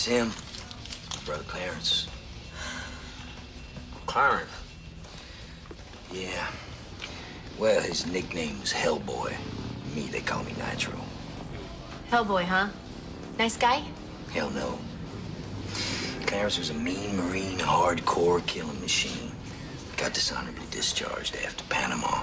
It's him. Brother Clarence. Clarence? Yeah. Well, his nickname was Hellboy. Me, they call me Nitro. Hellboy, huh? Nice guy? Hell no. Clarence was a mean Marine, hardcore killing machine. Got dishonorably discharged after Panama.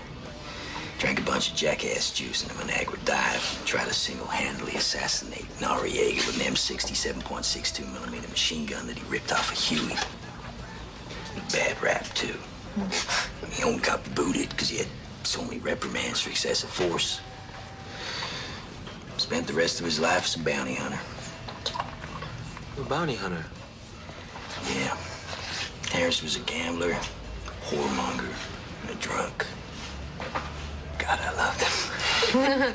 Bunch of jackass juice in a Managua dive. Tried to single-handedly assassinate Noriega with an M60 7.62 millimeter machine gun that he ripped off of Huey. Bad rap, too. Hmm. He only got booted because he had so many reprimands for excessive force. Spent the rest of his life as a bounty hunter. A bounty hunter? Yeah. Harris was a gambler, whoremonger, and a drunk. God, I loved him.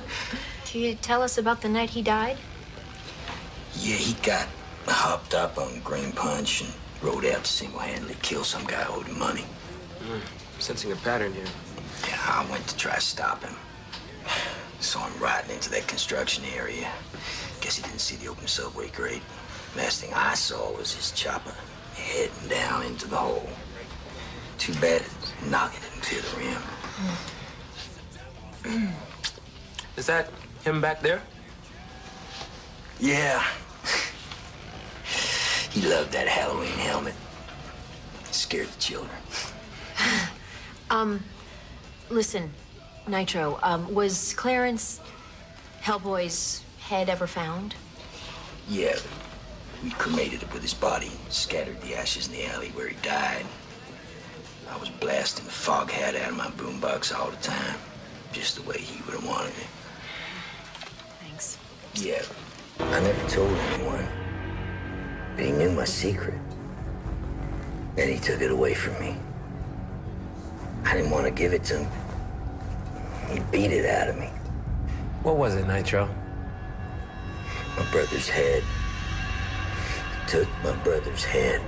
Can you tell us about the night he died? Yeah, he got hopped up on green punch and rode out to single-handedly kill some guy who owed him money. Mm, sensing a pattern here. Yeah, I went to try to stop him. Saw him riding into that construction area. Guess he didn't see the open subway grate. Last thing I saw was his chopper heading down into the hole. Too bad it knocked it into the rim. Is that him back there? Yeah. he loved that Halloween helmet. Scared the children. Um, listen, Nitro, um, was Clarence Hellboy's head ever found? Yeah, we cremated it with his body, scattered the ashes in the alley where he died. I was blasting the Foghat out of my boombox all the time, just the way he would have wanted it. Thanks. Yeah, I never told anyone, but he knew my secret. Then he took it away from me. I didn't want to give it to him. He beat it out of me. What was it, Nitro? My brother's head. Took my brother's head.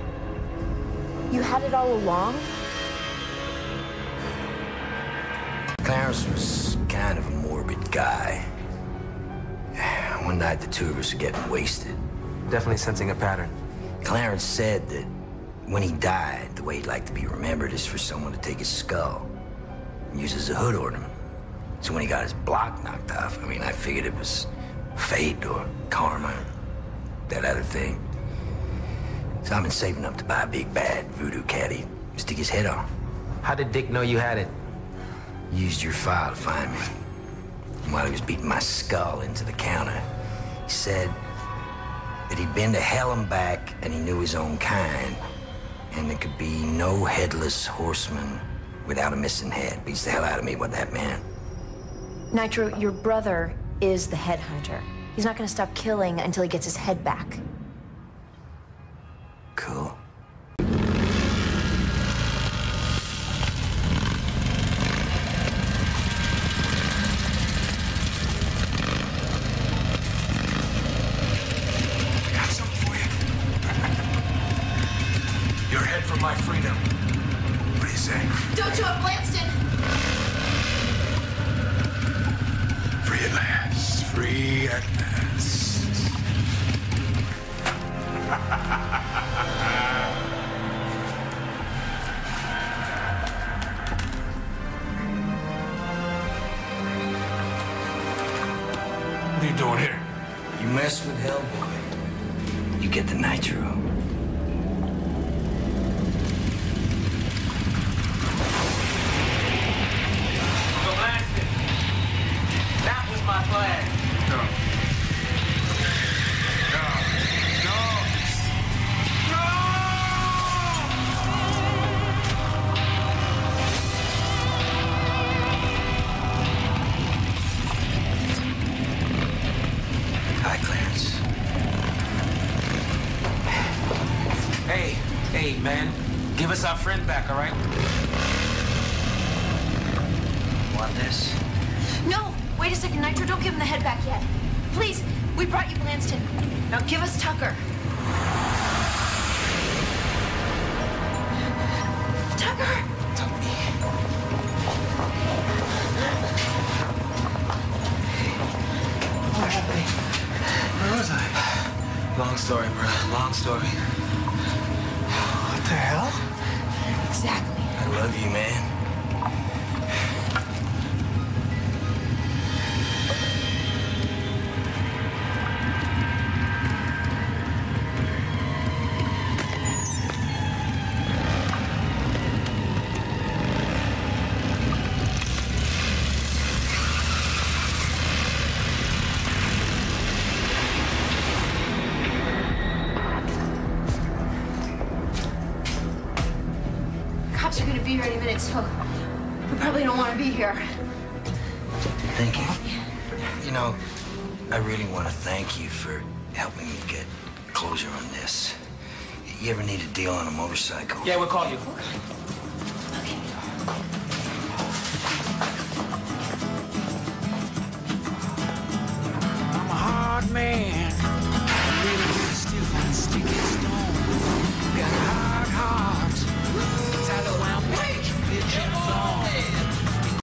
You had it all along? Clarence was kind of a morbid guy. One night, the two of us were getting wasted. Definitely sensing a pattern. Clarence said that when he died, the way he'd like to be remembered is for someone to take his skull and use as a hood ornament. So when he got his block knocked off, I mean, I figured it was fate or karma, that other thing. So I've been saving up to buy a big bad voodoo caddy, stick his head on. How did Dick know you had it? Used your file to find me. And while he was beating my skull into the counter, he said that he'd been to hell and back and he knew his own kind. And there could be no headless horseman without a missing head. Beats the hell out of me what that meant. Nitro, your brother is the headhunter. He's not gonna stop killing until he gets his head back. My freedom. What do you say? Don't show up, Blanston! Free at last. Free at last. what are you doing here? You mess with Hellboy, you get the nitro. Hey, man. Give us our friend back, all right? Want this? No! Wait a second, Nitro, don't give him the head back yet. Please, we brought you Blanston. Now give us Tucker. Tucker! Where was I? Long story, bro. Long story. What the hell? Exactly. I love you, man. Cops are gonna be here any minute, so we probably don't want to be here. Thank you. You know, I really want to thank you for helping me get closure on this. You ever need a deal on a motorcycle? Yeah, we'll call you.